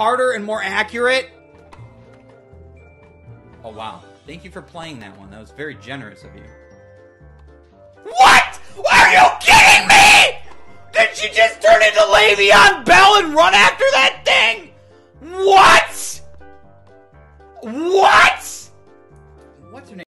harder and more accurate. Oh, wow. Thank you for playing that one. That was very generous of you. What? Are you kidding me? Did she just turn into Le'Veon Bell and run after that thing? What? What? What's her name?